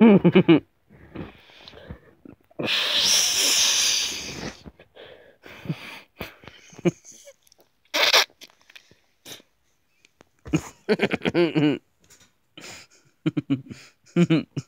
Mm-hmm.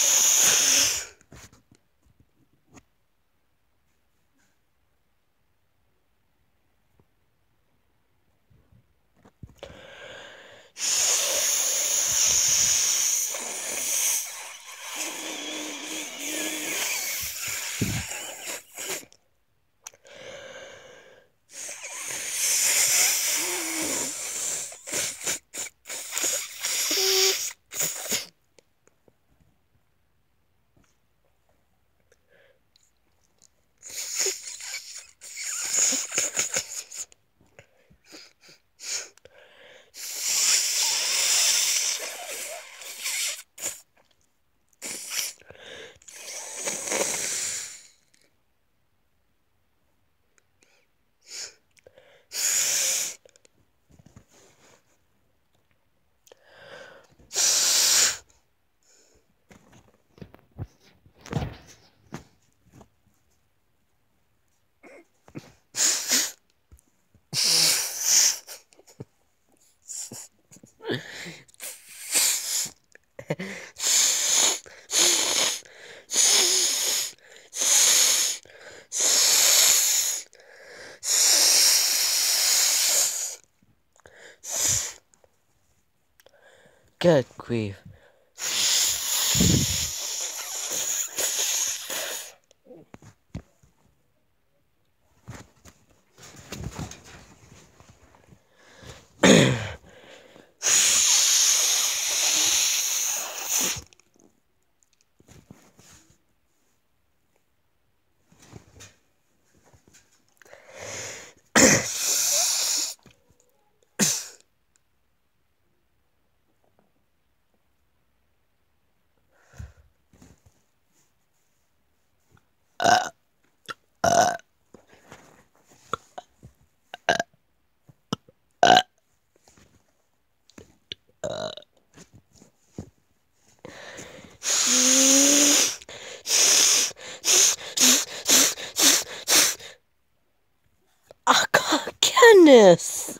Good grief. Goodness!